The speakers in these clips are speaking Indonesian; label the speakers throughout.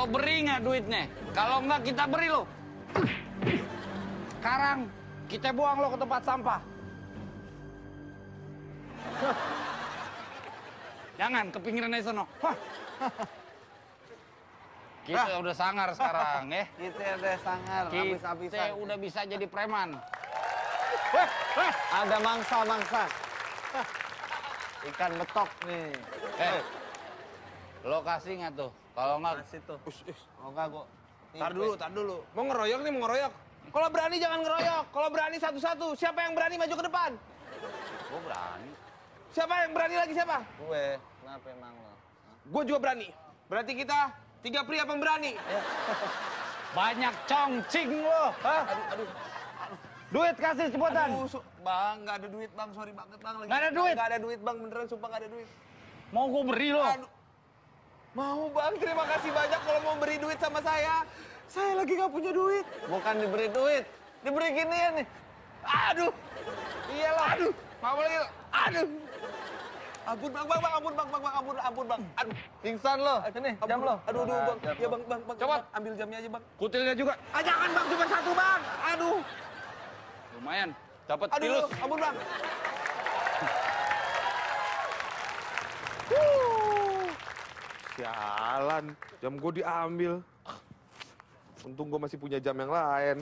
Speaker 1: Lo beri nggak duitnya? Kalau nggak kita beri lo. Sekarang kita buang lo ke tempat sampah. Jangan ke pinggiran aja sono. Kita udah sangar sekarang ya.
Speaker 2: Kita udah sangar,
Speaker 1: Kita
Speaker 2: habis-habisan.
Speaker 1: udah bisa jadi preman.
Speaker 2: Ada mangsa-mangsa. Ikan betok nih.
Speaker 1: Eh, lo kasih nggak tuh? Kalau nggak,
Speaker 2: Masih tuh. Oh enggak gua. Nih,
Speaker 3: Tar dulu, tar dulu. Mau ngeroyok nih, mau ngeroyok. Kalau berani jangan ngeroyok. Kalau berani satu-satu. Siapa yang berani maju ke depan?
Speaker 1: gue berani.
Speaker 3: Siapa yang berani lagi siapa?
Speaker 2: Gue. Kenapa emang lo?
Speaker 3: Gue juga berani. Berarti kita tiga pria pemberani.
Speaker 1: Banyak congcing lo. Hah?
Speaker 3: Aduh, aduh.
Speaker 1: Duit kasih cepetan.
Speaker 3: Aduh, su- bang, nggak ada duit bang, sorry banget bang. Lagi.
Speaker 1: Nggak ada duit?
Speaker 3: Nggak ada duit bang, beneran sumpah nggak ada duit.
Speaker 1: Mau gue beri lo.
Speaker 3: Aduh. Mau bang, terima kasih banyak kalau mau beri duit sama saya. Saya lagi nggak punya duit.
Speaker 2: Bukan diberi duit. Diberi ginian nih.
Speaker 3: Aduh. Iya lah. Aduh. Mau lagi. Aduh. Ampun bang, bang, bang, ampun bang, bang, bang, ampun, ampun bang. Aduh.
Speaker 2: Pingsan lo. Ini
Speaker 3: Ampun,
Speaker 2: jam lo.
Speaker 3: Aduh, aduh, bang. Ya
Speaker 2: lo.
Speaker 3: bang, bang, bang. Bang, Ambil jamnya aja bang.
Speaker 1: Kutilnya juga.
Speaker 3: Ah, jangan bang, cuma satu bang. Aduh.
Speaker 1: Lumayan. Dapat
Speaker 3: Aduh,
Speaker 1: pilus.
Speaker 3: ampun bang. Sialan, jam gue diambil. Untung gue masih punya jam yang lain.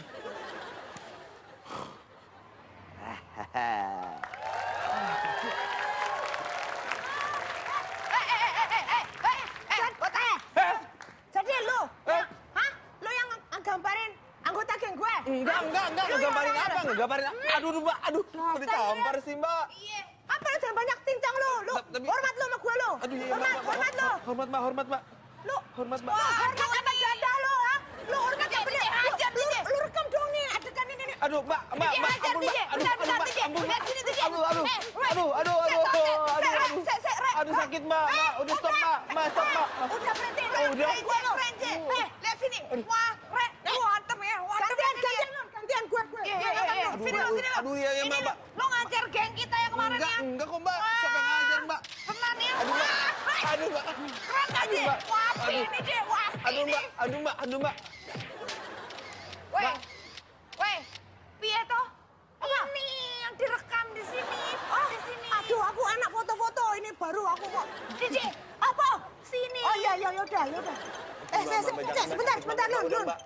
Speaker 4: Jadi lu, hah? Lu yang ng- gambarin anggota geng gue?
Speaker 3: Enggak, enggak, enggak. Ngegambarin apa? Ngegambarin? Aduh, aduh, mbak. Aduh, kok ditampar sih, mbak?
Speaker 4: Iya. Apa lu jangan banyak cincang lu? Lu
Speaker 3: Tapi-
Speaker 4: hormat lu sama gue lu.
Speaker 3: Aduh, iya,
Speaker 4: hormat,
Speaker 3: mbak, mbak,
Speaker 4: hormat lu.
Speaker 3: Hormat, mbak, hormat, mbak.
Speaker 4: Lu
Speaker 3: Hormat, mbak.
Speaker 4: Wah, hormat apa dada lu, ha? Lu hormat yang bener. Lu, lu, lu rekam dong nih adegan ini nih.
Speaker 3: Aduh, mbak, mbak, mbak, ampun, mbak. Aduh, aduh, mbak, ampun, mbak. Aduh, aduh,
Speaker 4: Eh,
Speaker 3: aduh, aduh, aduh, aduh, aduh, aduh. Sakit, mbak, mbak. Udah stop, mbak. Mbak, stop, mbak.
Speaker 4: Udah berhenti,
Speaker 3: Oh,
Speaker 4: Rek.
Speaker 3: udah.
Speaker 4: Gue lu. Eh, lihat sini. Wah, antem ya. Wah, gantian, gantian, Nun. gantian gue, gue.
Speaker 5: Iya,
Speaker 4: Gue
Speaker 5: iya,
Speaker 4: angkat
Speaker 5: iya.
Speaker 4: lu. Sini lu, sini lu.
Speaker 3: Aduh, iya, iya,
Speaker 4: Ini
Speaker 3: Mbak,
Speaker 4: lu.
Speaker 3: Mbak.
Speaker 4: Lu ngajar geng kita yang kemarin
Speaker 3: Enggak,
Speaker 4: ya.
Speaker 3: enggak kok, mbak. Siapa yang ngajar, mbak?
Speaker 4: Tenan ya.
Speaker 3: Aduh, mbak.
Speaker 4: Wah,
Speaker 3: Aduh, mbak.
Speaker 4: Keren gak sih?
Speaker 3: Mbak.
Speaker 4: Wah,
Speaker 3: Aduh.
Speaker 4: ini dia. Wah,
Speaker 3: Aduh,
Speaker 4: ini.
Speaker 3: mbak. Aduh, mbak. Aduh, mbak.
Speaker 4: Weh, weh, piye toh? Ini yang direkam di sini. Oh, di sini. Aduh, aku anak foto-foto. Ini baru aku kok. Cici, apa? Sini. Oh iya, iya, yaudah, yaudah. Eh,
Speaker 3: mbak,
Speaker 4: sebentar,
Speaker 3: jangan,
Speaker 4: sebentar,
Speaker 3: mbak.
Speaker 4: sebentar,
Speaker 3: Udah,
Speaker 4: Nun,
Speaker 3: udah,
Speaker 4: Nun.
Speaker 3: mbak.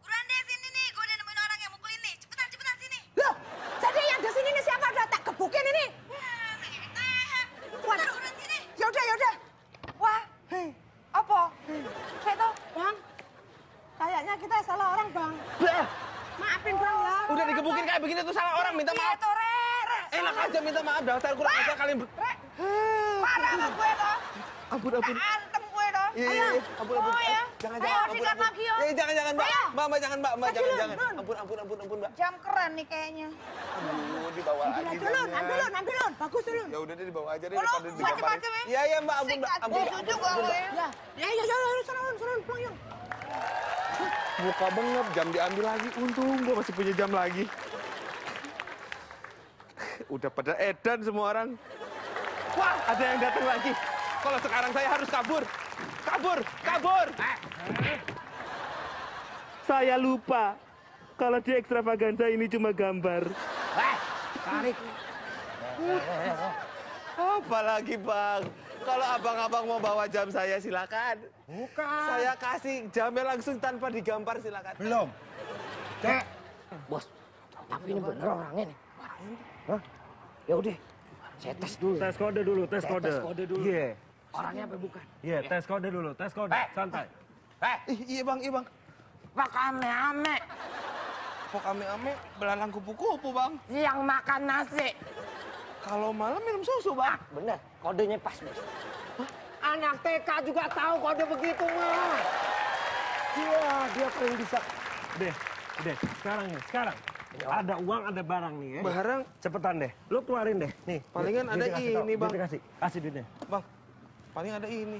Speaker 5: Buruan deh sini nih, gue udah nemuin orang yang mukulin nih. Cepetan, cepetan sini.
Speaker 4: Loh, jadi yang di sini nih siapa? Udah tak gebukin ini.
Speaker 5: Cepetan, buruan sini.
Speaker 4: Yaudah, yaudah. Wah, hei, apa? Saya toh, Bang. Kayaknya kita salah orang, Bang. Maafin, Bang, ya.
Speaker 3: Udah digebukin kayak begini tuh salah orang. Minta
Speaker 4: Iya,
Speaker 3: maaf.
Speaker 4: Rek.
Speaker 3: Enak aja minta maaf. Dasar kurang aja kalian.
Speaker 4: Rek, parah sama gue toh.
Speaker 3: Ampun, ampun.
Speaker 4: Antem gue toh.
Speaker 3: Iya, iya, iya. Ampun, ampun.
Speaker 4: Oh, ya.
Speaker 3: Jangan,
Speaker 4: Ayo,
Speaker 3: jangan. Ampun,
Speaker 4: sikat lagi, yo.
Speaker 3: Eh, jangan, jangan, mbak.
Speaker 4: Ayo.
Speaker 3: Mbak, mbak, jangan, mbak. Mbak, jangan, jangan. Ampun, ampun, ampun, ampun, mbak.
Speaker 5: Jam keren nih kayaknya.
Speaker 3: Aduh, dibawa
Speaker 4: aja, Lun.
Speaker 3: jamnya.
Speaker 4: Ambil, Lun. Ambil, Lun. Bagus.
Speaker 3: Ya udah deh dibawa aja deh
Speaker 5: Oh, macem-macem ya?
Speaker 3: Iya, iya, mbak. Ampun, mbak. Ampun,
Speaker 5: eh,
Speaker 3: mbak.
Speaker 5: ya.
Speaker 4: Ya, ya, ya, ya, ya, sana, Lun, pulang, Yung.
Speaker 3: Muka bengep, jam diambil lagi. Untung gue masih punya jam lagi. Udah pada edan semua orang. Wah, ada yang datang lagi. Kalau sekarang saya harus kabur. Kabur, kabur. Saya lupa kalau di ekstravaganza ini cuma gambar.
Speaker 1: Tarik.
Speaker 3: Apalagi bang, kalau abang-abang mau bawa jam saya silakan.
Speaker 1: Bukan.
Speaker 3: Saya kasih jamnya langsung tanpa digambar silakan.
Speaker 1: Belum. Cek. Bos, tapi ini bener orangnya nih. Hah? Ya udah, saya tes dulu.
Speaker 6: Tes kode dulu, tes
Speaker 1: Saya
Speaker 6: kode.
Speaker 1: tes kode dulu.
Speaker 6: Iya,
Speaker 1: Orangnya apa bukan?
Speaker 6: iya, tes kode dulu, tes kode.
Speaker 1: Eh.
Speaker 6: Santai.
Speaker 1: Eh,
Speaker 3: Ih, iya bang, iya bang.
Speaker 1: pak ame-ame
Speaker 3: Kok ame-ame belalang kupu-kupu bang.
Speaker 1: yang makan nasi.
Speaker 3: Kalau malam minum susu bang.
Speaker 1: Bener, kodenya pas, bos. Anak TK juga tahu kode begitu, mah.
Speaker 6: Iya, dia paling bisa. Deh, deh, sekarang nih, sekarang.
Speaker 1: Iya.
Speaker 6: Ada uang, ada barang nih ya.
Speaker 3: Barang,
Speaker 6: Cepetan deh, lu keluarin deh. Nih,
Speaker 3: Palingan ada
Speaker 6: tau,
Speaker 3: ini, Bang.
Speaker 6: duitnya Kasih, kasih duitnya.
Speaker 3: bang. Paling ada ini.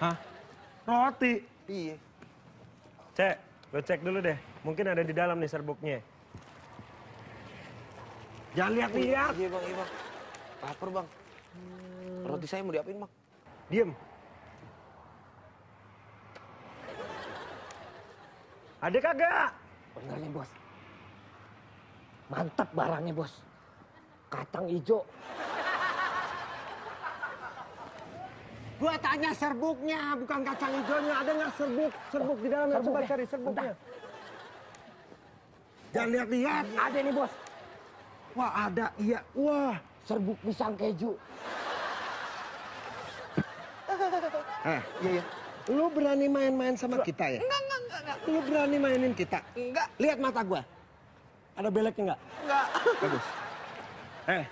Speaker 6: Hah? Roti.
Speaker 3: Iya.
Speaker 6: Cek, lo cek dulu deh. Mungkin ada di dalam nih serbuknya. Jangan lihat-lihat.
Speaker 3: Iya bang, iya bang. Lapar bang. Roti saya mau diapain bang?
Speaker 6: Diem. Ada kagak?
Speaker 1: Bener nih bos. Mantap barangnya bos. Kacang hijau.
Speaker 6: Gua tanya serbuknya, bukan kacang hijaunya. Ada nggak serbuk? Serbuk di dalamnya. Coba
Speaker 1: serbuknya.
Speaker 6: cari serbuknya. Jangan lihat-lihat.
Speaker 1: Ada nih bos.
Speaker 6: Wah ada, iya. Wah.
Speaker 1: Serbuk pisang keju.
Speaker 6: Eh, iya, iya. Lu berani main-main sama kita ya?
Speaker 2: Enggak, enggak, enggak, enggak.
Speaker 6: Lu berani mainin kita?
Speaker 2: Enggak.
Speaker 6: Lihat mata gua. Ada beleknya nggak?
Speaker 2: Enggak.
Speaker 6: Bagus. Eh,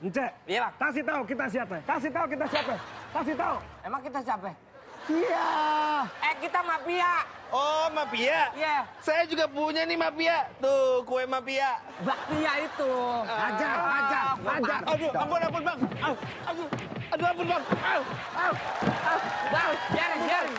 Speaker 6: Ence.
Speaker 1: Iya, Bang.
Speaker 6: Kasih tahu kita siapa? Kasih tahu kita siapa? Kasih tahu.
Speaker 1: Emang kita siapa?
Speaker 6: Iya.
Speaker 1: Eh kita mafia.
Speaker 3: Oh, mafia.
Speaker 1: Iya.
Speaker 3: Saya juga punya nih mafia. Tuh, kue mafia.
Speaker 1: Bakpia itu.
Speaker 6: Ajar, ajar, ajar.
Speaker 3: Aduh, ampun, ampun, Bang. Aduh, aduh, ampun, Bang. Au, au, au.
Speaker 1: Bang, biarin, biarin.